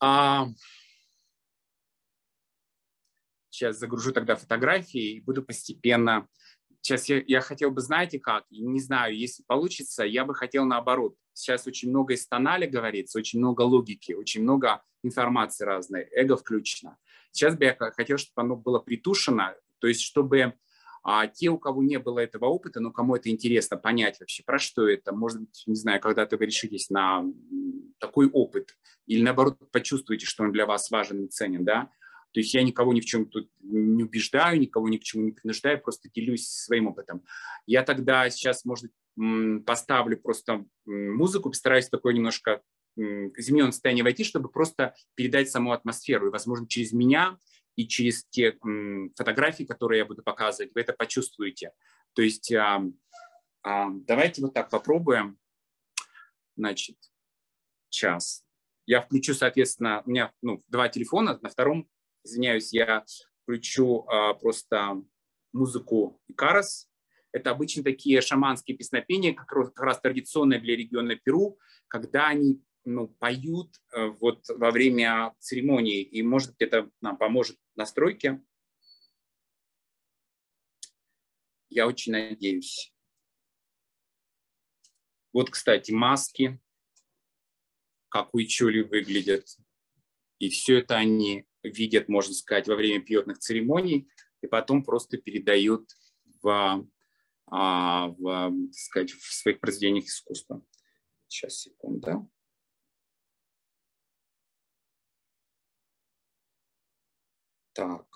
А, сейчас загружу тогда фотографии и буду постепенно... Сейчас я, я хотел бы, знаете как, не знаю, если получится, я бы хотел наоборот. Сейчас очень много из тонали говорится, очень много логики, очень много информации разной, эго включено. Сейчас бы я хотел, чтобы оно было притушено, то есть чтобы а те, у кого не было этого опыта, но кому это интересно понять вообще, про что это, может быть, не знаю, когда-то вы решитесь на такой опыт, или наоборот почувствуете, что он для вас важен и ценен, да, то есть я никого ни в чем тут не убеждаю, никого ни к чему не принуждаю, просто делюсь своим опытом. Я тогда сейчас, может, поставлю просто музыку, постараюсь такое немножко измененное состояние войти, чтобы просто передать саму атмосферу. И, возможно, через меня и через те фотографии, которые я буду показывать, вы это почувствуете. То есть давайте вот так попробуем. Значит, час. Я включу, соответственно, у меня ну, два телефона. На втором, извиняюсь, я включу а, просто музыку Икарос. Это обычно такие шаманские песнопения, как раз традиционные для региона Перу, когда они ну, поют э, вот во время церемонии, и, может быть, это нам поможет в настройке. Я очень надеюсь. Вот, кстати, маски, как у Ичули выглядят. И все это они видят, можно сказать, во время пьетных церемоний, и потом просто передают в, а, в, сказать, в своих произведениях искусства. Сейчас, секунду. Так.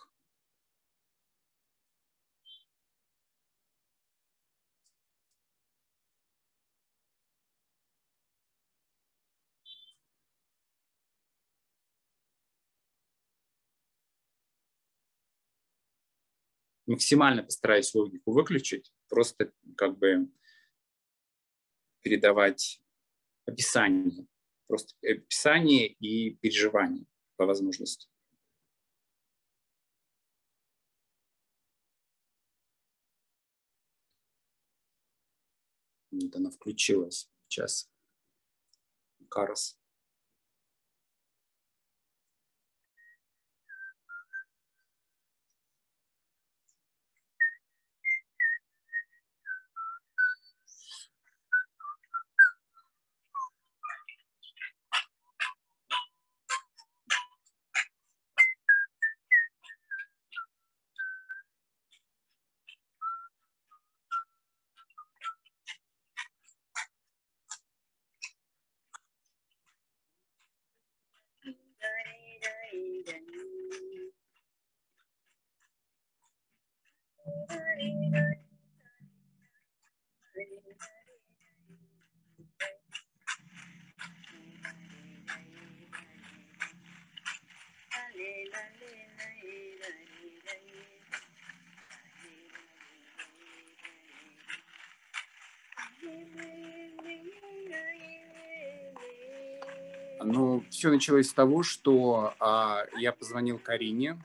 максимально постараюсь логику выключить, просто как бы передавать описание, просто описание и переживание по возможности. Вот она включилась сейчас. Карас. Все началось с того, что а, я позвонил Карине,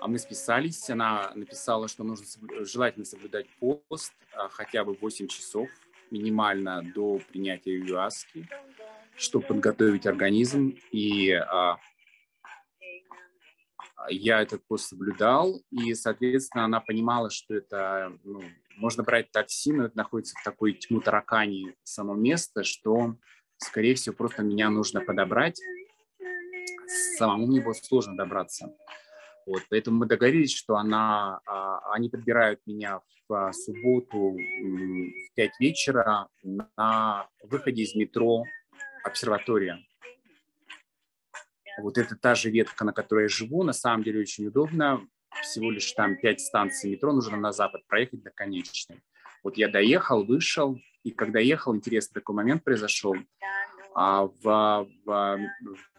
а мы списались. Она написала, что нужно желательно соблюдать пост а, хотя бы 8 часов минимально до принятия юаски, чтобы подготовить организм. И а, я этот пост соблюдал, и, соответственно, она понимала, что это ну, можно брать такси, но это находится в такой тьму таракани само место, что скорее всего, просто меня нужно подобрать. Самому мне будет сложно добраться. Вот, поэтому мы договорились, что она, а, они подбирают меня в а, субботу в 5 вечера на выходе из метро «Обсерватория». Вот это та же ветка, на которой я живу, на самом деле очень удобно. Всего лишь там 5 станций метро, нужно на запад проехать до конечной. Вот я доехал, вышел, и когда ехал, интересный такой момент произошел. А в, в, в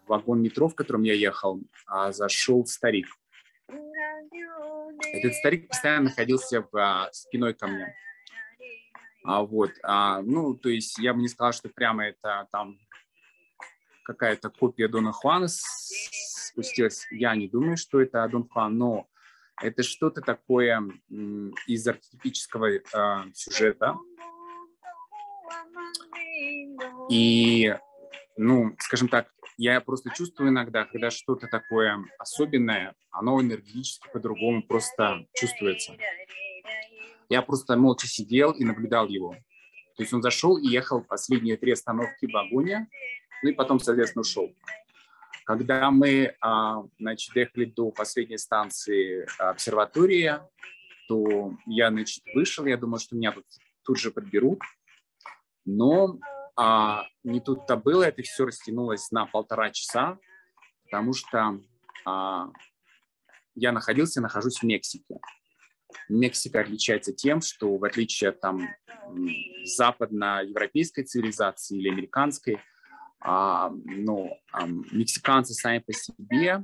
вагон метро, в котором я ехал, а, зашел старик. Этот старик постоянно находился в, а, спиной ко мне. А, вот, а, ну, то есть я бы не сказал, что прямо это там какая-то копия Дона Хуана спустилась. Я не думаю, что это Дон Хуан, но это что-то такое из архетипического э, сюжета, и, ну, скажем так, я просто чувствую иногда, когда что-то такое особенное, оно энергетически по-другому просто чувствуется. Я просто молча сидел и наблюдал его. То есть он зашел и ехал последние три остановки в вагоне, ну и потом, соответственно, ушел. Когда мы а, значит, доехали до последней станции обсерватории, то я значит, вышел, я думал, что меня тут, тут же подберут, но а, не тут-то было, это все растянулось на полтора часа, потому что а, я находился, нахожусь в Мексике. Мексика отличается тем, что в отличие от там, западноевропейской цивилизации или американской, а, ну, а, мексиканцы сами по себе а,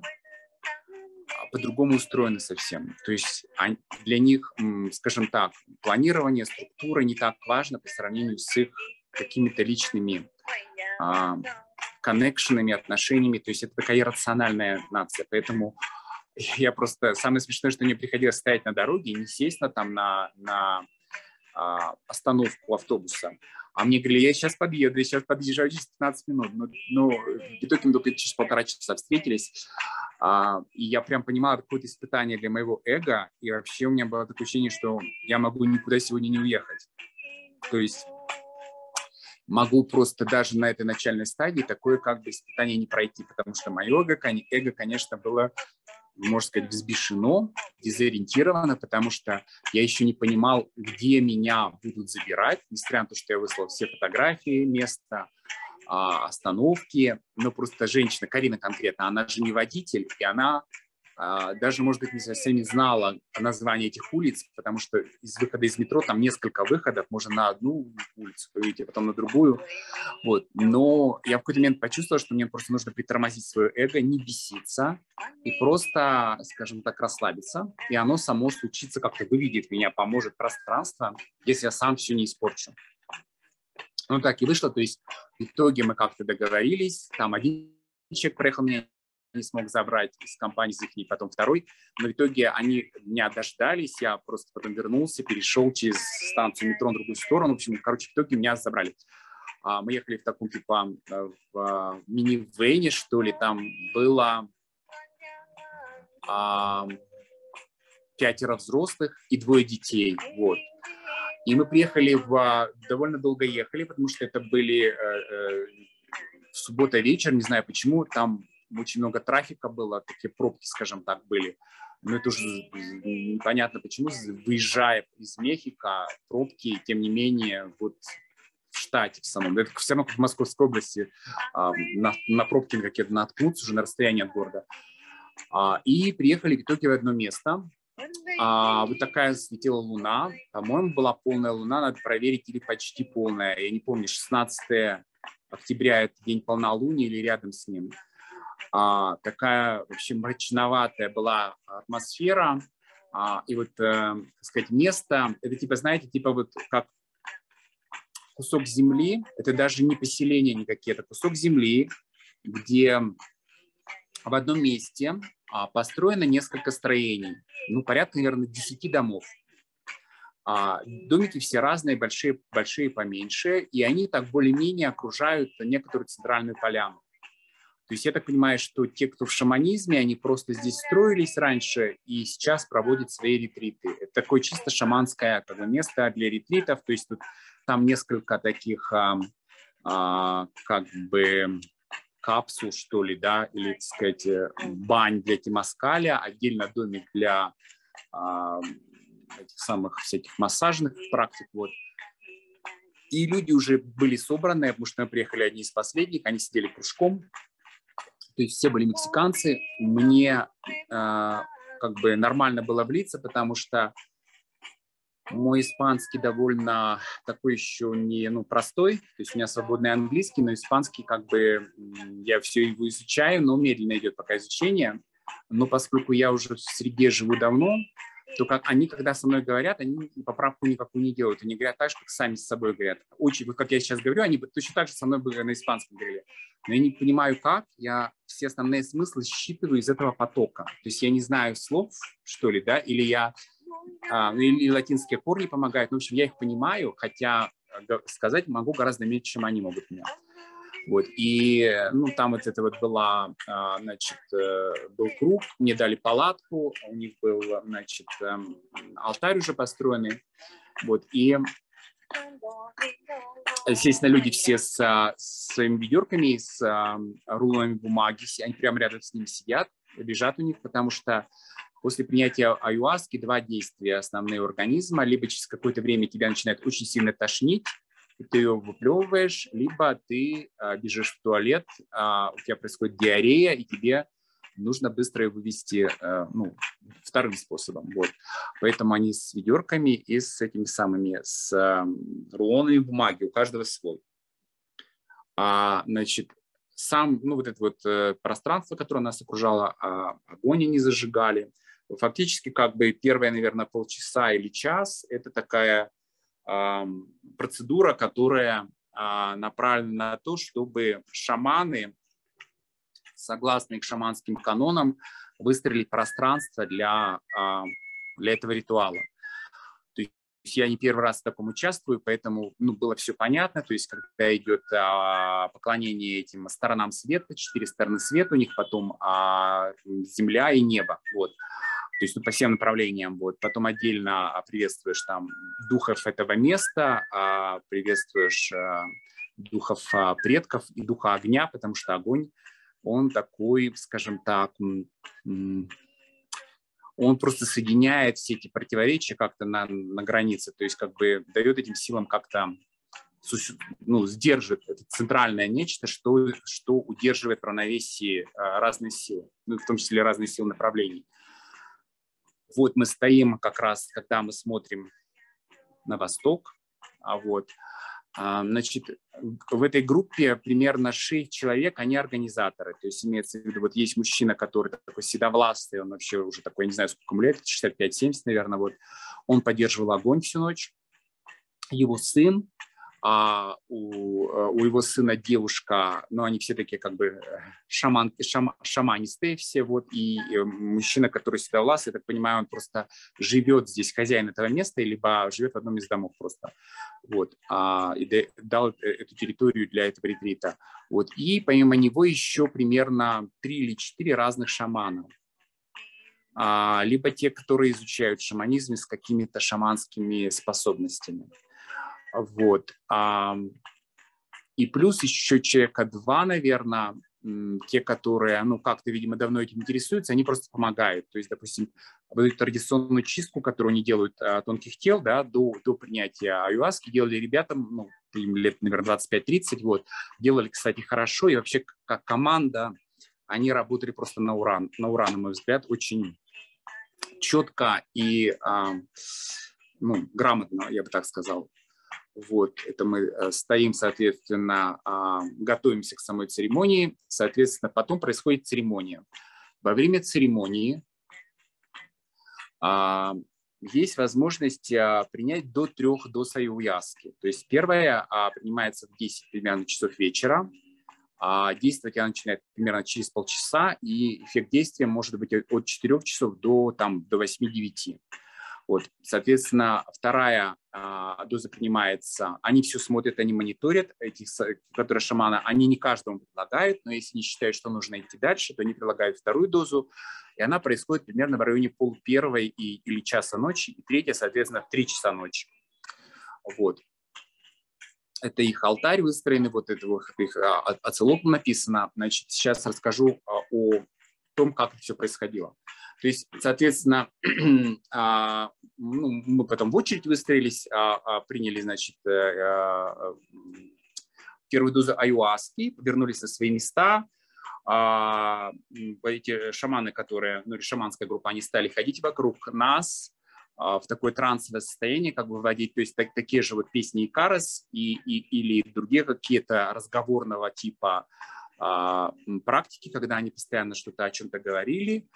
по-другому устроены совсем. То есть они, для них, скажем так, планирование, структура не так важно по сравнению с их какими-то личными а, коннекшенами, отношениями. То есть это такая рациональная нация. Поэтому я просто... Самое смешное, что мне приходилось стоять на дороге и не сесть на, там на, на а, остановку автобуса, а мне говорили, я сейчас подъеду, я сейчас подъезжаю через 15 минут. Но, но в итоге мы только через полтора часа встретились. А, и я прям понимала, это какое-то испытание для моего эго. И вообще у меня было такое ощущение, что я могу никуда сегодня не уехать. То есть могу просто даже на этой начальной стадии такое как бы испытание не пройти, потому что мое эго, эго конечно, было можно сказать, взбешено, дезориентировано, потому что я еще не понимал, где меня будут забирать, несмотря на то, что я выслал все фотографии места, остановки, но просто женщина, Карина конкретно, она же не водитель, и она даже, может быть, не совсем не знала название этих улиц, потому что из выхода из метро там несколько выходов, можно на одну улицу выйти, а потом на другую. Вот. Но я в какой-то момент почувствовал, что мне просто нужно притормозить свое эго, не беситься и просто, скажем так, расслабиться. И оно само случится, как-то выведет меня, поможет пространство, если я сам все не испорчу. Ну, так и вышло. То есть в итоге мы как-то договорились. Там один человек проехал меня не смог забрать из компании с их, потом второй. Но в итоге они меня дождались, я просто потом вернулся, перешел через станцию метро на другую сторону. В общем, короче, в итоге меня забрали. А, мы ехали в таком типа э, в а, мини-вене, что ли, там было а, пятеро взрослых и двое детей, вот. И мы приехали в... Довольно долго ехали, потому что это были э, э, суббота вечер, не знаю почему, там очень много трафика было, такие пробки, скажем так, были. Но это уже непонятно почему, выезжая из Мехико, пробки, тем не менее, вот в штате в самом. Это все равно как в Московской области а, на, на пробке какие-то наткнуться уже на расстоянии от города. А, и приехали в итоге в одно место. А, вот такая светила луна. По-моему, была полная луна, надо проверить, или почти полная. Я не помню, 16 октября – это день полнолуния или рядом с ним а, такая вообще мрачноватая была атмосфера, а, и вот, э, так сказать, место, это типа, знаете, типа вот как кусок земли, это даже не поселение никакие, это кусок земли, где в одном месте а, построено несколько строений, ну, порядка, наверное, 10 домов. А, домики все разные, большие, большие, поменьше, и они так более-менее окружают некоторую центральную поляну. То есть я так понимаю, что те, кто в шаманизме, они просто здесь строились раньше и сейчас проводят свои ретриты. Это такое чисто шаманское как бы, место для ретритов. То есть тут, там несколько таких а, а, как бы капсул, что ли, да, или, так сказать, бань для темаскаля, отдельно домик для а, этих самых всяких массажных практик, вот. И люди уже были собраны, потому что мы приехали одни из последних, они сидели кружком, то есть все были мексиканцы. Мне э, как бы нормально было влиться, потому что мой испанский довольно такой еще не ну, простой, то есть у меня свободный английский, но испанский как бы я все его изучаю, но медленно идет пока изучение. Но поскольку я уже в среде живу давно, то как они, когда со мной говорят, они поправку никакую не делают. Они говорят так же, как сами с собой говорят. Очень, как я сейчас говорю, они точно так же со мной бы на испанском говорили. Но я не понимаю, как. Я все основные смыслы считываю из этого потока. То есть я не знаю слов, что ли, да, или я а, или латинские корни помогают. Ну, в общем, я их понимаю, хотя сказать могу гораздо меньше, чем они могут меня. Вот, и, ну, там вот это вот была, а, значит, э, был круг, мне дали палатку, у них был, значит, эм, алтарь уже построенный, вот, и, естественно, люди все с, с своими ведерками, с рулонами бумаги, они прямо рядом с ними сидят, лежат у них, потому что После принятия аюаски два действия основные организма. Либо через какое-то время тебя начинает очень сильно тошнить, ты ее выплевываешь, либо ты а, бежишь в туалет, а, у тебя происходит диарея, и тебе нужно быстро ее вывести а, ну, вторым способом. Вот. Поэтому они с ведерками и с этими самыми, с а, рулонами бумаги, у каждого свой. А, значит, сам, ну, вот это вот э, пространство, которое нас окружало, а, огонь они зажигали – Фактически как бы первые, наверное, полчаса или час – это такая процедура, которая э, направлена на то, чтобы шаманы, согласно их шаманским канонам, выстроили пространство для, э, для этого ритуала. То есть я не первый раз в таком участвую, поэтому ну, было все понятно. То есть когда идет а, поклонение этим сторонам света, четыре стороны света у них, потом а, земля и небо. Вот то есть ну, по всем направлениям. Вот. Потом отдельно приветствуешь там духов этого места, а, приветствуешь а, духов а, предков и духа огня, потому что огонь, он такой, скажем так, он просто соединяет все эти противоречия как-то на, на границе, то есть как бы дает этим силам как-то ну, сдержит это центральное нечто, что, что удерживает в равновесии разные силы, ну, в том числе разные силы направлений. Вот мы стоим как раз, когда мы смотрим на восток, а вот, а, значит, в этой группе примерно 6 человек, они организаторы. То есть имеется в виду, вот есть мужчина, который такой седовластый, он вообще уже такой, не знаю, сколько ему лет, 65-70, наверное, вот. Он поддерживал огонь всю ночь. Его сын, а у, э, у его сына девушка, ну, они все такие как бы э, шаманки, шам, шаманистые все, вот, и э, мужчина, который сюда влас, я так понимаю, он просто живет здесь, хозяин этого места, либо живет в одном из домов просто, вот, а, и дал эту территорию для этого ретрита, вот, и помимо него еще примерно три или четыре разных шамана, а, либо те, которые изучают шаманизм с какими-то шаманскими способностями. Вот. И плюс еще человека два, наверное, те, которые, ну, как-то, видимо, давно этим интересуются, они просто помогают. То есть, допустим, вот эту традиционную чистку, которую они делают а, тонких тел, да, до, до принятия аюаски, делали ребятам, ну, им лет, наверное, 25-30, вот, делали, кстати, хорошо, и вообще как команда они работали просто на уран, на ура, на мой взгляд, очень четко и, а, ну, грамотно, я бы так сказал. Вот, это мы э, стоим, соответственно, а, готовимся к самой церемонии. Соответственно, потом происходит церемония. Во время церемонии а, есть возможность а, принять до трех доз аюяски. То есть первая принимается в 10 примерно часов вечера, действовать она начинает примерно через полчаса, и эффект действия может быть от 4 часов до, там, до 8-9. Вот, соответственно, вторая а, доза принимается, они все смотрят, они мониторят, этих, которые шамана, они не каждому предлагают, но если не считают, что нужно идти дальше, то они предлагают вторую дозу, и она происходит примерно в районе пол первой и, или часа ночи, и третья, соответственно, в три часа ночи. Вот. Это их алтарь выстроенный, вот это их а, написано. Значит, сейчас расскажу а, о том, как это все происходило. То есть, соответственно, а, ну, мы потом в очередь выстроились, а, а, приняли, значит, э, первую дозу аюаски, вернулись на свои места. Эти шаманы, которые, ну, шаманская группа, они стали ходить вокруг нас, в такое трансовое состояние, как бы вводить, то есть так, такие же вот песни Икарас и, и, или другие какие-то разговорного типа практики, когда они постоянно что-то о чем-то говорили,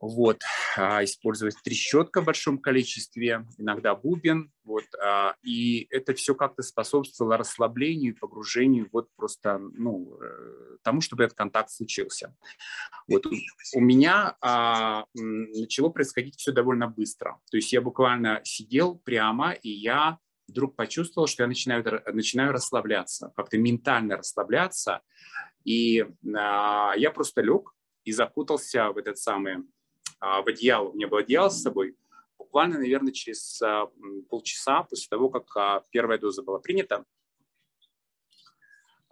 вот, а, использовать трещотка в большом количестве, иногда бубен, вот, а, и это все как-то способствовало расслаблению, погружению, вот просто, ну, э, тому, чтобы этот контакт случился. Вот, у меня а, начало происходить все довольно быстро, то есть я буквально сидел прямо, и я вдруг почувствовал, что я начинаю, начинаю расслабляться, как-то ментально расслабляться. И а, я просто лег и закутался в этот самый, а, в одеяло. У меня было одеяло с собой. Буквально, наверное, через а, полчаса после того, как а, первая доза была принята.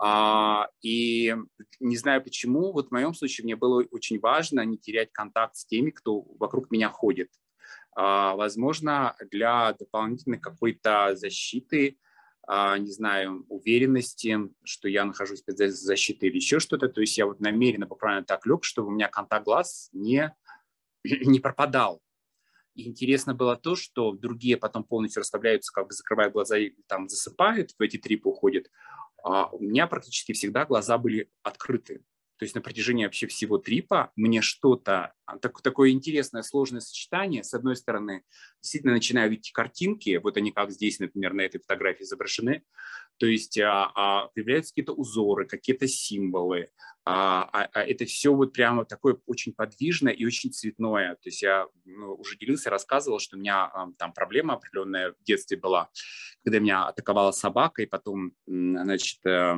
А, и не знаю почему, вот в моем случае мне было очень важно не терять контакт с теми, кто вокруг меня ходит. А, возможно, для дополнительной какой-то защиты, а, не знаю, уверенности, что я нахожусь под защитой или еще что-то. То есть я вот намеренно буквально так лег, чтобы у меня контакт глаз не, не пропадал. И интересно было то, что другие потом полностью расслабляются, как бы закрывают глаза и там засыпают, в эти трипы уходят. А у меня практически всегда глаза были открыты. То есть на протяжении вообще всего трипа мне что-то, а, так, такое интересное сложное сочетание. С одной стороны, действительно начинаю видеть картинки, вот они как здесь, например, на этой фотографии изображены. То есть а, а, появляются какие-то узоры, какие-то символы. А, а, а это все вот прямо такое очень подвижное и очень цветное. То есть я ну, уже делился, рассказывал, что у меня там проблема определенная в детстве была, когда меня атаковала собака, и потом, значит, э,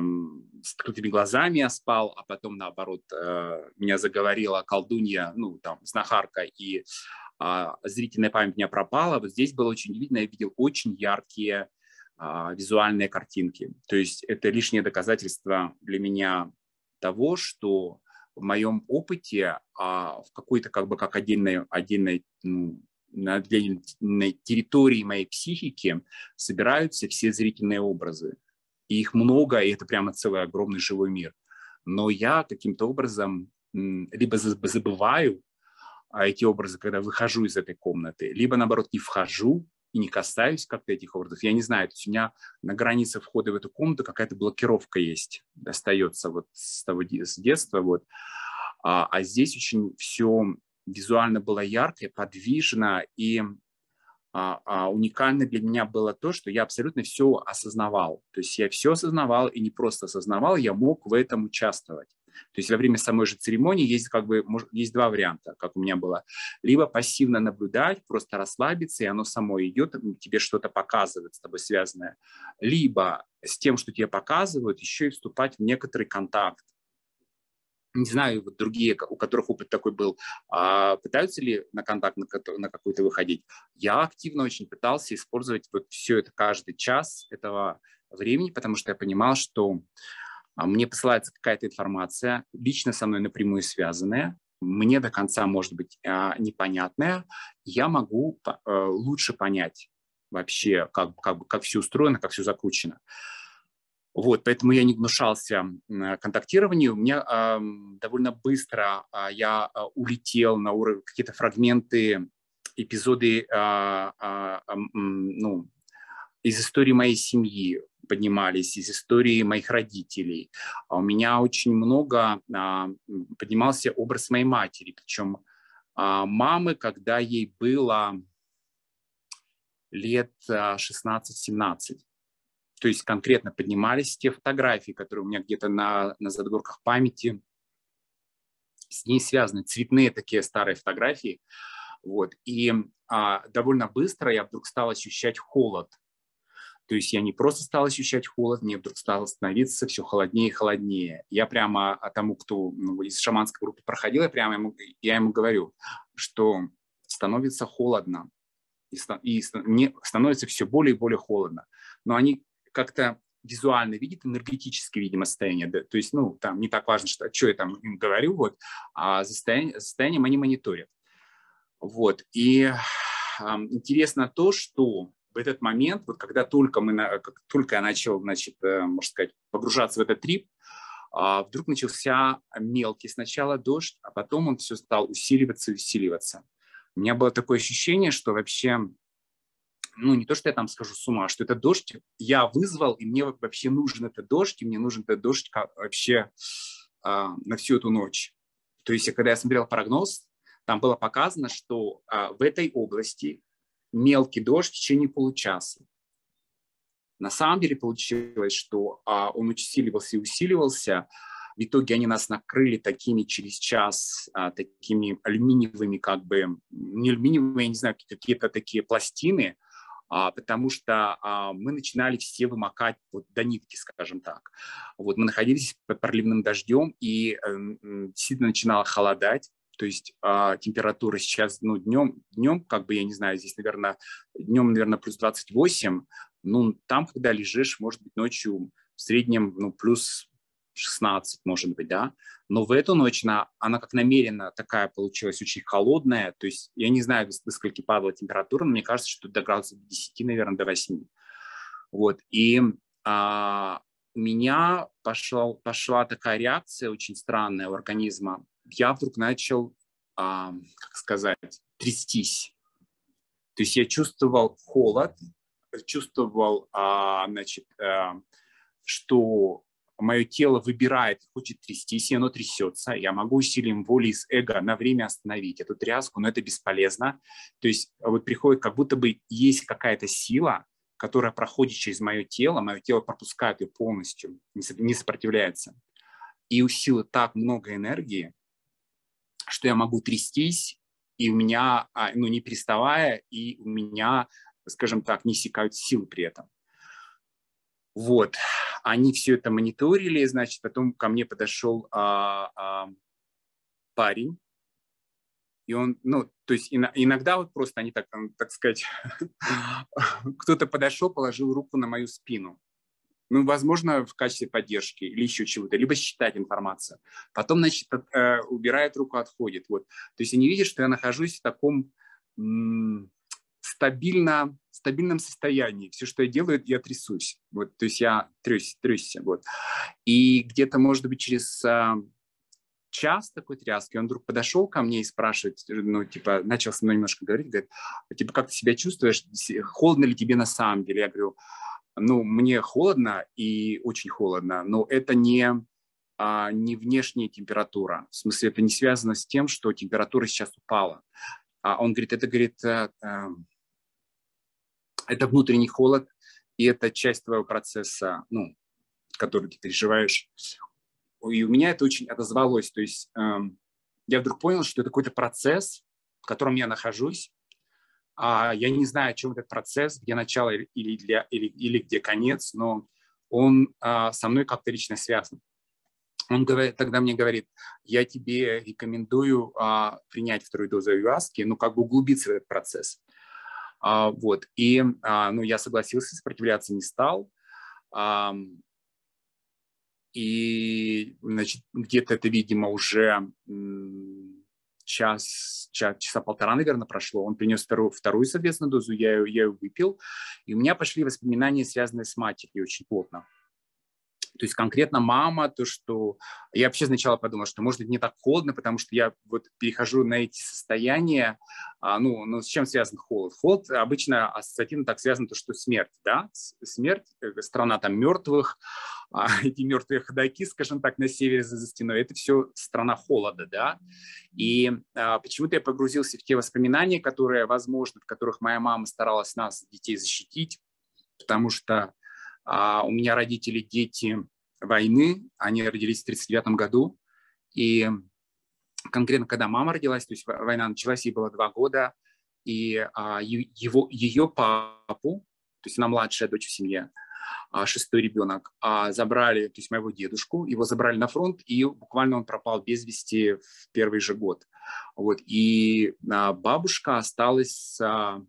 с открытыми глазами я спал, а потом, наоборот, э, меня заговорила колдунья, ну, там, знахарка, и а, зрительная память у меня пропала. Вот здесь было очень видно, я видел очень яркие а, визуальные картинки. То есть это лишнее доказательство для меня того, что в моем опыте а, в какой-то как бы как отдельной, отдельной ну, на отдельной территории моей психики собираются все зрительные образы. И их много, и это прямо целый огромный живой мир. Но я каким-то образом либо забываю а, эти образы, когда выхожу из этой комнаты, либо наоборот не вхожу и не касаюсь как-то этих образов. Я не знаю, у меня на границе входа в эту комнату какая-то блокировка есть, остается вот с того с детства. Вот. А, а здесь очень все визуально было ярко, подвижно и а, а, уникально для меня было то, что я абсолютно все осознавал. То есть я все осознавал и не просто осознавал, я мог в этом участвовать. То есть во время самой же церемонии есть как бы есть два варианта, как у меня было. Либо пассивно наблюдать, просто расслабиться, и оно само идет, тебе что-то показывает с тобой связанное. Либо с тем, что тебе показывают, еще и вступать в некоторый контакт. Не знаю, вот другие, у которых опыт такой был, а пытаются ли на контакт на, на какой-то выходить. Я активно очень пытался использовать вот все это каждый час этого времени, потому что я понимал, что мне посылается какая-то информация, лично со мной напрямую связанная, мне до конца может быть а, непонятная, я могу э, лучше понять вообще, как, как, как все устроено, как все закручено. Вот, поэтому я не гнушался контактированию. У меня э, довольно быстро э, я улетел на уровень какие-то фрагменты, эпизоды э, э, э, ну, из истории моей семьи поднимались, из истории моих родителей. А у меня очень много а, поднимался образ моей матери, причем а, мамы, когда ей было лет 16-17. То есть конкретно поднимались те фотографии, которые у меня где-то на, на задворках памяти с ней связаны, цветные такие старые фотографии. Вот. И а, довольно быстро я вдруг стал ощущать холод то есть я не просто стал ощущать холод, мне вдруг стало становиться все холоднее и холоднее. Я прямо а тому, кто ну, из шаманской группы проходил, я прямо ему, я ему говорю, что становится холодно. И, и мне становится все более и более холодно. Но они как-то визуально видят энергетически, видимо, состояние. Да? То есть, ну, там не так важно, что, что я там им говорю, вот, а состояние, состоянием они мониторят. Вот. И э, интересно то, что в этот момент, вот когда только, мы, как только я начал, значит, э, можно сказать, погружаться в этот трип, а, вдруг начался мелкий сначала дождь, а потом он все стал усиливаться и усиливаться. У меня было такое ощущение, что вообще, ну не то, что я там скажу с ума, что это дождь я вызвал, и мне вообще нужен этот дождь, и мне нужен этот дождь вообще а, на всю эту ночь. То есть, когда я смотрел прогноз, там было показано, что а, в этой области мелкий дождь в течение получаса. На самом деле получилось, что а, он усиливался и усиливался. В итоге они нас накрыли такими через час, а, такими алюминиевыми, как бы, не алюминиевые, я не знаю, какие-то такие пластины, а, потому что а, мы начинали все вымокать вот до нитки, скажем так. Вот мы находились под проливным дождем, и э, действительно начинало холодать, то есть а, температура сейчас, ну, днем, днем, как бы, я не знаю, здесь, наверное, днем, наверное, плюс 28, ну, там, когда лежишь, может быть, ночью в среднем, ну, плюс 16, может быть, да, но в эту ночь она, она как намеренно такая получилась очень холодная, то есть я не знаю, до скольки падала температура, но мне кажется, что до градусов 10, наверное, до 8. Вот, и а, у меня пошел, пошла такая реакция очень странная у организма. Я вдруг начал, а, как сказать, трястись. То есть я чувствовал холод, чувствовал, а, значит, а, что мое тело выбирает, хочет трястись, и оно трясется. Я могу усилием воли из эго на время остановить эту тряску, но это бесполезно. То есть вот приходит, как будто бы есть какая-то сила, которая проходит через мое тело, мое тело пропускает ее полностью, не сопротивляется. И у силы так много энергии, что я могу трястись, и у меня, а, ну, не переставая, и у меня, скажем так, не секают силы при этом. Вот, они все это мониторили, значит, потом ко мне подошел а, а, парень, и он, ну, то есть иногда вот просто они так, так сказать, кто-то подошел, положил руку на мою спину. Ну, возможно, в качестве поддержки или еще чего-то, либо считать информацию. Потом, значит, э, убирает руку, отходит. Вот. То есть они видят, что я нахожусь в таком стабильно, стабильном состоянии. Все, что я делаю, я трясусь. Вот, то есть я трюсь, трюсь. Вот. И где-то, может быть, через а, час такой тряски, он вдруг подошел ко мне и спрашивает, ну, типа, начал со мной немножко говорить, говорит, типа, как ты себя чувствуешь, холодно ли тебе на самом деле? Я говорю, ну, мне холодно и очень холодно, но это не, а, не внешняя температура. В смысле, это не связано с тем, что температура сейчас упала. А он говорит, это, говорит, э, э, это внутренний холод, и это часть твоего процесса, ну, который ты переживаешь. И у меня это очень отозвалось. То есть эм, я вдруг понял, что это какой-то процесс, в котором я нахожусь. А я не знаю, о чем этот процесс, где начало или, для, или, или где конец, но он а, со мной как-то лично связан. Он говорит, тогда мне говорит, я тебе рекомендую а, принять вторую дозу аюаски, ну, как бы углубиться в этот процесс. А, вот. И а, ну, я согласился, сопротивляться не стал. И значит, где-то это, видимо, уже час, час, часа полтора, наверное, прошло. Он принес вторую, вторую соответственно, дозу, я ее, я ее выпил. И у меня пошли воспоминания, связанные с матерью, очень плотно. То есть конкретно мама, то, что... Я вообще сначала подумал, что может быть не так холодно, потому что я вот перехожу на эти состояния, а, ну, ну с чем связан холод? Холод обычно ассоциативно так связан, то, что смерть, да, смерть, э, страна там мертвых, а, эти мертвые ходаки, скажем так, на севере за, за стеной, это все страна холода, да, и а, почему-то я погрузился в те воспоминания, которые, возможно, в которых моя мама старалась нас, детей, защитить, потому что а у меня родители дети войны, они родились в 1939 году, и конкретно когда мама родилась, то есть война началась, ей было два года, и а, его, ее папу, то есть она младшая дочь в семье, а, шестой ребенок, а, забрали, то есть моего дедушку, его забрали на фронт, и буквально он пропал без вести в первый же год. Вот, и а, бабушка осталась с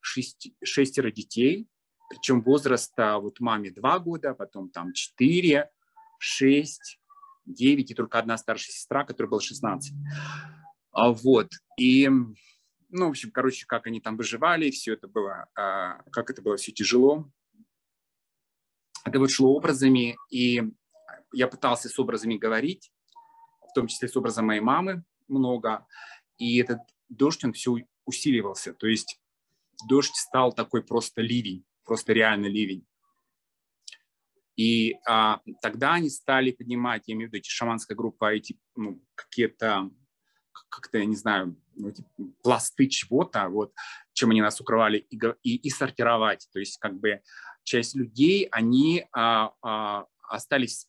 шесть, шестеро детей, причем возраста вот маме 2 года, потом там 4, 6, 9 и только одна старшая сестра, которая была 16. А вот, и, ну, в общем, короче, как они там выживали, все это было, а, как это было все тяжело. Это вот шло образами, и я пытался с образами говорить, в том числе с образом моей мамы много, и этот дождь, он все усиливался, то есть дождь стал такой просто ливень просто реально ливень. И а, тогда они стали поднимать, я имею в виду эти шаманская группа, эти ну, какие-то, как-то, я не знаю, ну, эти пласты чего-то, вот, чем они нас укрывали, и, и, и сортировать. То есть как бы часть людей, они а, а, остались в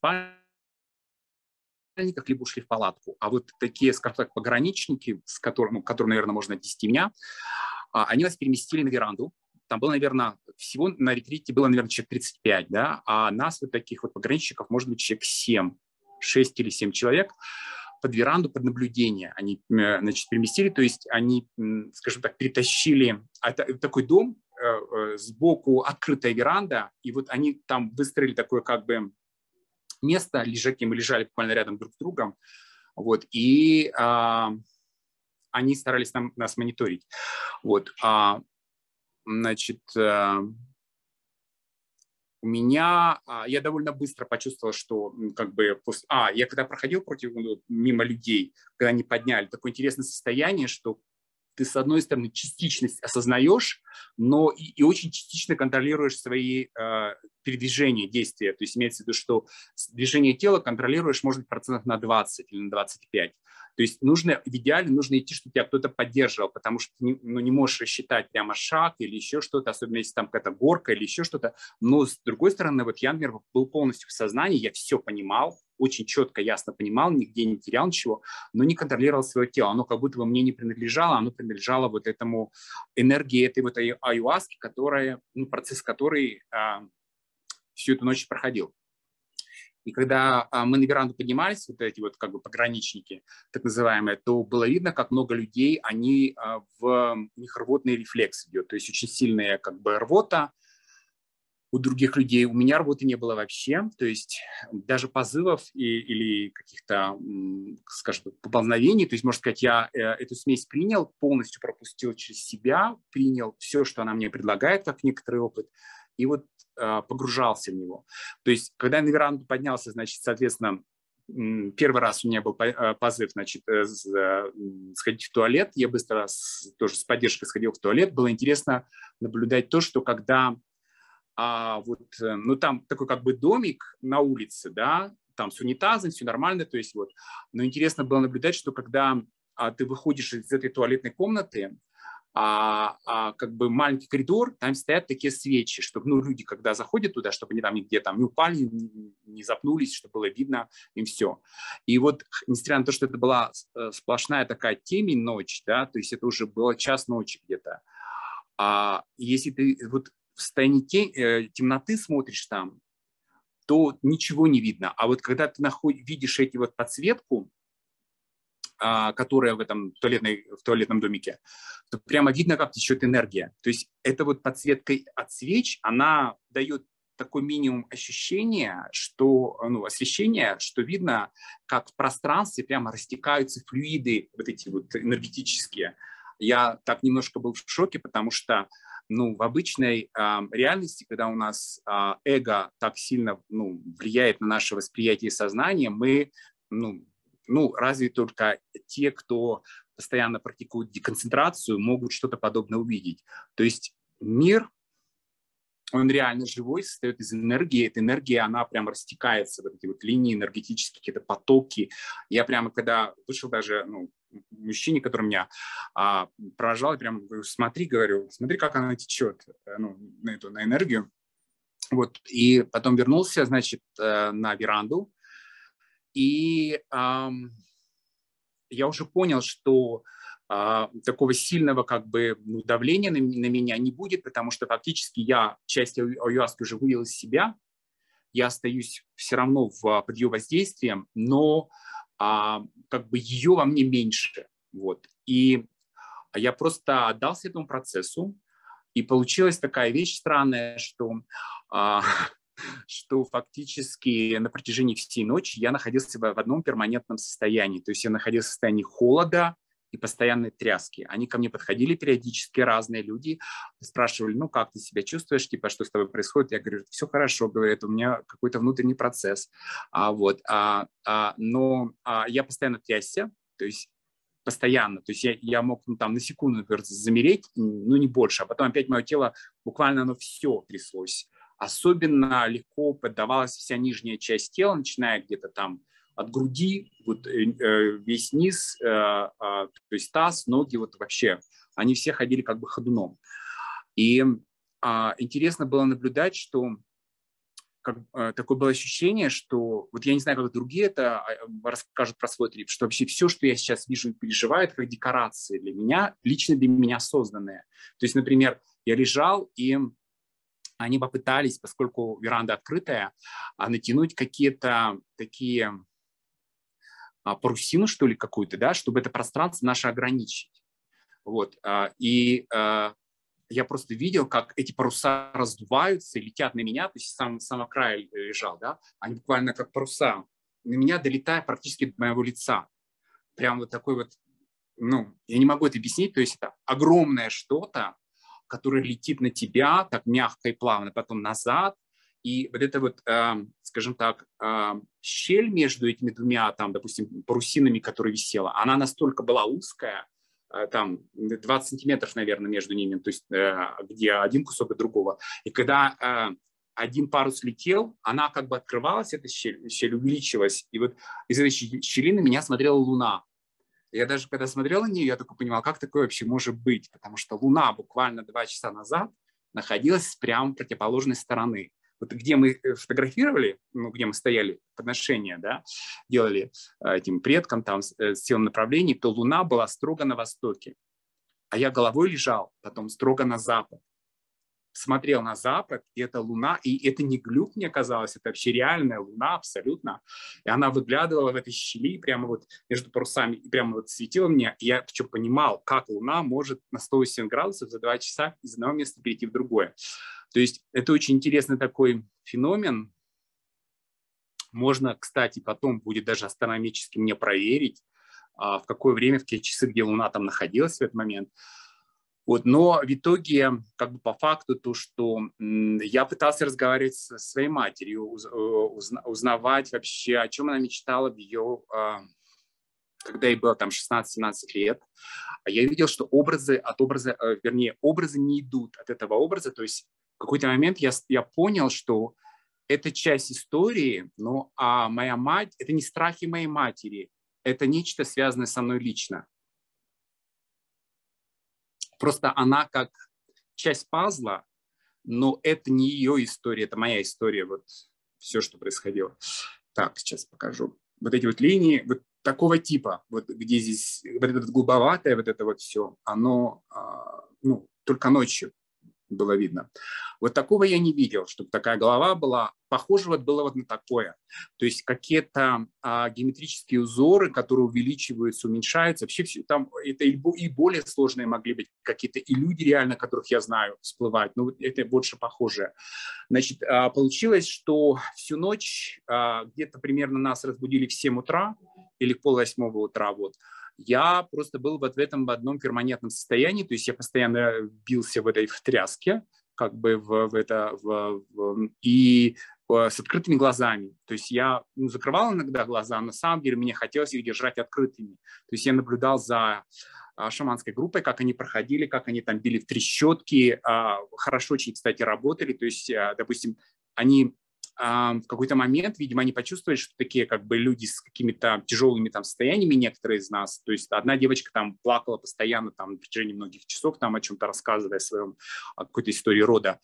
спальниках, либо ушли в палатку. А вот такие, скажем так, пограничники, с которым, ну, которым, наверное, можно отнести меня, а, они нас переместили на веранду, там было, наверное, всего на ретрите было, наверное, человек 35, да, а нас, вот таких вот пограничников, может быть, человек 7, 6 или 7 человек под веранду, под наблюдение они, э, значит, переместили, то есть они, скажем так, перетащили это, такой дом, э, э, сбоку открытая веранда, и вот они там выстроили такое как бы место, лежаки, мы лежали буквально рядом друг с другом, вот, и а, они старались нам, нас мониторить. Вот, а, значит, а, у меня, а, я довольно быстро почувствовал, что как бы, а, я когда проходил против, ну, мимо людей, когда они подняли, такое интересное состояние, что ты, с одной стороны, частичность осознаешь, но и, и очень частично контролируешь свои э, передвижения, действия. То есть имеется в виду, что движение тела контролируешь, может быть, процентов на 20 или на 25. То есть нужно, в идеале нужно идти, чтобы тебя кто-то поддерживал, потому что ты не, ну, не можешь рассчитать прямо шаг или еще что-то, особенно если там какая-то горка или еще что-то. Но с другой стороны, вот я, например, был полностью в сознании, я все понимал, очень четко, ясно понимал, нигде не терял ничего, но не контролировал свое тело. Оно как будто бы мне не принадлежало, оно принадлежало вот этому энергии этой вот аюаски, которая, ну, процесс которой а, всю эту ночь проходил. И когда а, мы на веранду поднимались, вот эти вот как бы пограничники, так называемые, то было видно, как много людей, они а, в них рвотный рефлекс идет, то есть очень сильная как бы рвота у других людей. У меня рвоты не было вообще, то есть даже позывов и, или каких-то, скажем, поползновений, то есть, можно сказать, я э, эту смесь принял, полностью пропустил через себя, принял все, что она мне предлагает, как некоторый опыт, и вот а, погружался в него. То есть, когда я на веранду поднялся, значит, соответственно, первый раз у меня был а, позыв, значит, э, сходить в туалет. Я быстро тоже с поддержкой сходил в туалет. Было интересно наблюдать то, что когда а вот, э, ну там такой как бы домик на улице, да, там с унитазом, все нормально, то есть вот. Но интересно было наблюдать, что когда а, ты выходишь из этой туалетной комнаты, а, а как бы маленький коридор, там стоят такие свечи, чтобы ну, люди, когда заходят туда, чтобы они там нигде там не упали, не, не запнулись, чтобы было видно им все. И вот, несмотря на то, что это была э, сплошная такая темень ночь, да, то есть это уже было час ночи где-то, а если ты вот в состоянии э, темноты смотришь там, то ничего не видно. А вот когда ты наход, видишь эти вот подсветку, которая в этом туалетной, в туалетном домике, то прямо видно, как течет энергия. То есть эта вот подсветка от свеч, она дает такой минимум ощущения, что, ну, освещение, что видно, как в пространстве прямо растекаются флюиды вот эти вот энергетические. Я так немножко был в шоке, потому что ну, в обычной э, реальности, когда у нас э, эго так сильно ну, влияет на наше восприятие сознания, мы ну, ну, разве только те, кто постоянно практикует деконцентрацию, могут что-то подобное увидеть. То есть мир, он реально живой, состоит из энергии. Эта энергия, она прям растекается, вот эти вот линии энергетические, какие-то потоки. Я прямо, когда вышел даже, ну, мужчине, который меня а, поражал, прям говорю, смотри, говорю, смотри, как она течет э, ну, на эту, на энергию. Вот, и потом вернулся, значит, э, на веранду, и я уже понял, что э, такого сильного как бы ну, давления на, на меня не будет, потому что фактически я часть аюаски уже вывел из себя, я остаюсь все равно в, под ее воздействием, но а, как бы ее во мне меньше. Вот. И я просто отдался этому процессу, и получилась такая вещь странная, что а, что фактически на протяжении всей ночи я находился в одном перманентном состоянии. То есть я находился в состоянии холода и постоянной тряски. Они ко мне подходили периодически, разные люди, спрашивали, ну как ты себя чувствуешь, типа, что с тобой происходит? Я говорю, все хорошо, говорят, у меня какой-то внутренний процесс. А, вот, а, а, но а, я постоянно трясся, то есть постоянно. То есть я, я мог ну, там на секунду, например, замереть, ну не больше, а потом опять мое тело, буквально оно все тряслось. Особенно легко поддавалась вся нижняя часть тела, начиная где-то там от груди, вот э, э, весь низ, э, а, то есть таз, ноги, вот вообще, они все ходили как бы ходуном. И а, интересно было наблюдать, что как, такое было ощущение, что вот я не знаю, как другие это а, расскажут про свой трип, что вообще все, что я сейчас вижу и переживаю, это как декорации для меня, лично для меня созданные. То есть, например, Я лежал, и они попытались, поскольку веранда открытая, а, натянуть какие-то такие а, парусину, что ли, какую-то, да, чтобы это пространство наше ограничить. Вот. И я просто видел, как эти паруса раздуваются и летят на меня, то есть сам, самого края лежал, да, они буквально как паруса, на меня долетая практически до моего лица. Прям вот такой вот, ну, я не могу это объяснить, то есть это огромное что-то, которое летит на тебя так мягко и плавно, потом назад, и вот это вот, э, скажем так, э, щель между этими двумя, там, допустим, парусинами, которая висела, она настолько была узкая, Э, там 20 сантиметров, наверное, между ними, то есть э, где один кусок от другого. И когда э, один парус летел, она как бы открывалась, эта щель, щель увеличилась, и вот из этой щели на меня смотрела Луна. Я даже когда смотрел на нее, я только понимал, как такое вообще может быть, потому что Луна буквально два часа назад находилась прямо противоположной стороны вот где мы э, фотографировали, ну, где мы стояли, подношения, да, делали э, этим предкам там э, с телом направлений, то Луна была строго на востоке, а я головой лежал потом строго на запад. Смотрел на запад, и это Луна, и это не глюк, мне казалось, это вообще реальная Луна абсолютно. И она выглядывала в этой щели прямо вот между парусами, и прямо вот светила мне. И я причем понимал, как Луна может на 180 градусов за два часа из одного места перейти в другое. То есть это очень интересный такой феномен. Можно, кстати, потом будет даже астрономически мне проверить, а, в какое время, в какие часы, где Луна там находилась в этот момент. Вот, но в итоге, как бы по факту, то, что я пытался разговаривать со своей матерью, узнавать вообще, о чем она мечтала в ее, а, когда ей было там 16-17 лет. А я видел, что образы от образа, э, вернее, образы не идут от этого образа, то есть какой-то момент я, я понял, что это часть истории, но а моя мать – это не страхи моей матери, это нечто связанное со мной лично. Просто она как часть пазла, но это не ее история, это моя история, вот все, что происходило. Так, сейчас покажу. Вот эти вот линии, вот такого типа, вот где здесь, вот это вот голубоватое, вот это вот все, оно, а, ну, только ночью было видно. Вот такого я не видел, чтобы такая голова была. Похоже вот было вот на такое. То есть какие-то а, геометрические узоры, которые увеличиваются, уменьшаются. Вообще все, там это и, и более сложные могли быть какие-то и люди реально, которых я знаю, всплывать. Но вот это больше похоже. Значит, а, получилось, что всю ночь а, где-то примерно нас разбудили в 7 утра или в пол восьмого утра. Вот я просто был вот в этом в одном перманентном состоянии, то есть я постоянно бился в этой в тряске, как бы в, в это, в, в, и э, с открытыми глазами. То есть я ну, закрывал иногда глаза, но на самом деле мне хотелось их держать открытыми. То есть я наблюдал за а, шаманской группой, как они проходили, как они там били в трещотки, а, хорошо очень, кстати, работали. То есть, а, допустим, они в какой-то момент, видимо, они почувствовали, что такие как бы люди с какими-то тяжелыми там состояниями, некоторые из нас, то есть одна девочка там плакала постоянно там в течение многих часов, там о чем-то рассказывая о своем, о какой-то истории рода.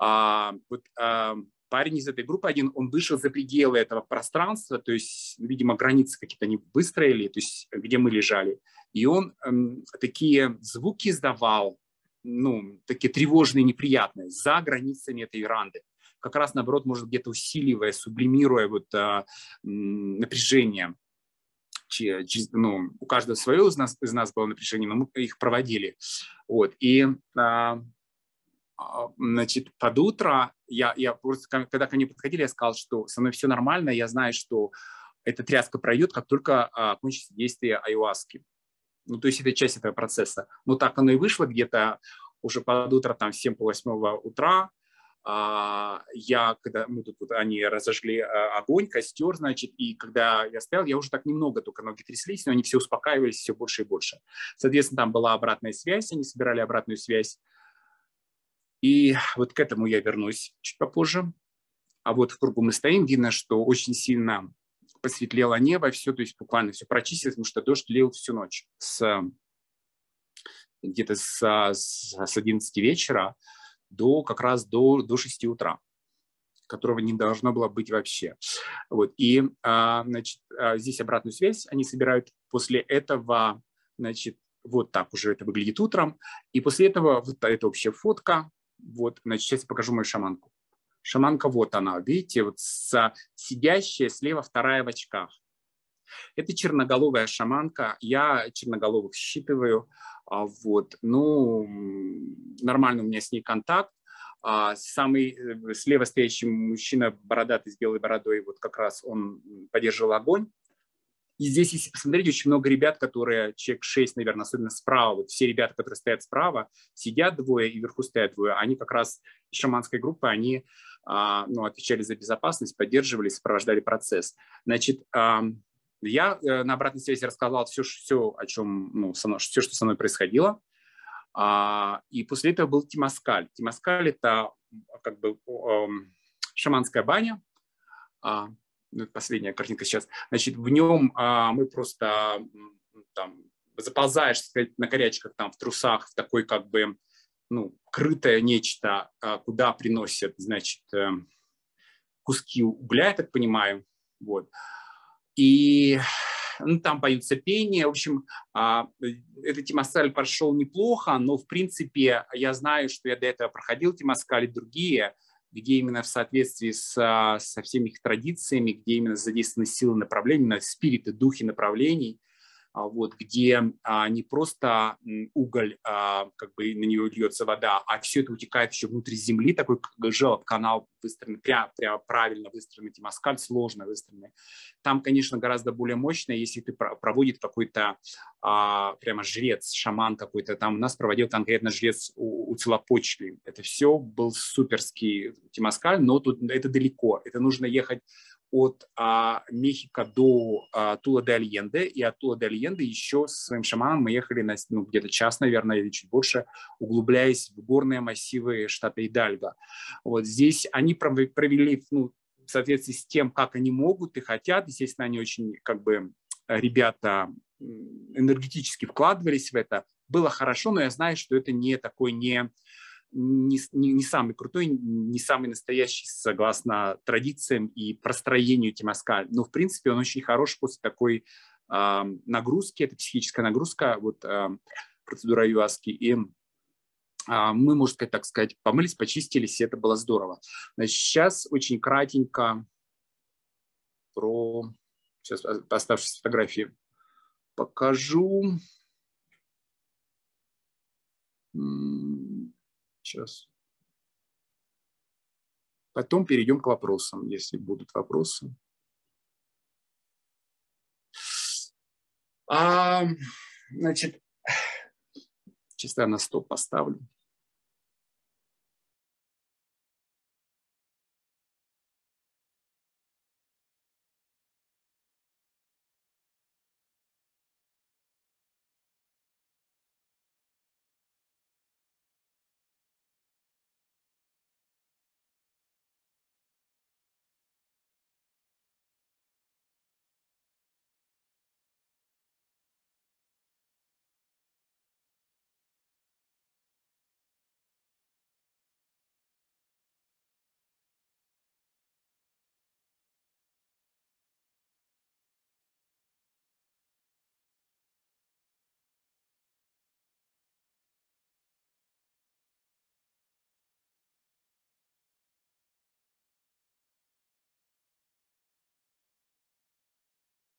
А, вот, а, парень из этой группы один, он вышел за пределы этого пространства, то есть, видимо, границы какие-то не выстроили, то есть где мы лежали, и он эм, такие звуки издавал, ну, такие тревожные, неприятные, за границами этой веранды как раз наоборот может где-то усиливая, сублимируя вот а, напряжение. Ну, у каждого свое из нас, из нас было напряжение, но мы их проводили. Вот. И а, а, значит, под утро я, я просто, когда ко мне подходили, я сказал, что со мной все нормально, я знаю, что эта тряска пройдет, как только а, кончится действие айуаски. Ну, то есть это часть этого процесса. Но так оно и вышло где-то уже под утро, там, в 7-8 утра, а, я, когда мы тут вот, они разожгли а, огонь, костер, значит, и когда я стоял, я уже так немного только ноги тряслись, но они все успокаивались все больше и больше. Соответственно, там была обратная связь, они собирали обратную связь. И вот к этому я вернусь чуть попозже. А вот в кругу мы стоим, видно, что очень сильно посветлело небо, все, то есть буквально все прочистилось, потому что дождь лил всю ночь с где-то с, с 11 вечера до как раз до, до 6 утра которого не должно было быть вообще. Вот. И а, значит, а, здесь обратную связь они собирают. После этого значит, вот так уже это выглядит утром. И после этого вот это общая фотка. Вот, значит, сейчас я покажу мою шаманку. Шаманка вот она, видите, вот с, сидящая слева вторая в очках. Это черноголовая шаманка. Я черноголовых считываю. А, вот. Ну, нормально у меня с ней контакт. А самый э, слева стоящий мужчина, бородатый с белой бородой, вот как раз он поддерживал огонь. И здесь, если посмотреть, очень много ребят, которые, человек 6, наверное, особенно справа, вот все ребята, которые стоят справа, сидят двое и вверху стоят двое, они как раз из шаманской группы, они а, ну, отвечали за безопасность, поддерживали, сопровождали процесс. Значит, я э, на обратной связи рассказал все, все о чем, ну, со мной, все, что со мной происходило. А, и после этого был Тимаскаль. Тимаскаль – это как бы шаманская баня. А, ну, последняя картинка сейчас. Значит, в нем а, мы просто там, заползаешь сказать, на корячках там в трусах в такой как бы ну, крытое нечто, куда приносят, значит, э, куски угля, я так понимаю. Вот. И ну, там поются пения. В общем, а, этот Тимаскаль прошел неплохо, но, в принципе, я знаю, что я до этого проходил Тимаскаль и другие, где именно в соответствии с, со всеми их традициями, где именно задействованы силы направлений, спириты, духи направлений, вот, где а, не просто уголь, а, как бы на нее льется вода, а все это утекает еще внутрь земли, такой желоб канал выстроенный, прям, прям правильно выстроенный, темаскаль сложно выстроенный. Там, конечно, гораздо более мощно, если ты проводит какой-то а, прямо жрец, шаман какой-то. Там у нас проводил конкретно жрец у, у Целопочли. Это все был суперский темаскаль, но тут это далеко. Это нужно ехать от а, Мехико до а, Тула де Альенде, и от Тула де Альенде еще с своим шаманом мы ехали на, ну, где-то час, наверное, или чуть больше, углубляясь в горные массивы штата Идальго. Вот здесь они провели, ну, в соответствии с тем, как они могут и хотят, естественно, они очень, как бы, ребята энергетически вкладывались в это. Было хорошо, но я знаю, что это не такой не не, не, не самый крутой, не самый настоящий, согласно традициям и простроению Темаскаль. Но, в принципе, он очень хорош после такой э, нагрузки, это психическая нагрузка, вот э, процедура юаски. И э, мы, можно сказать, так сказать, помылись, почистились, и это было здорово. Значит, сейчас очень кратенько про... Сейчас оставшиеся фотографии покажу. Сейчас. Потом перейдем к вопросам, если будут вопросы. А, значит, чисто на стоп поставлю.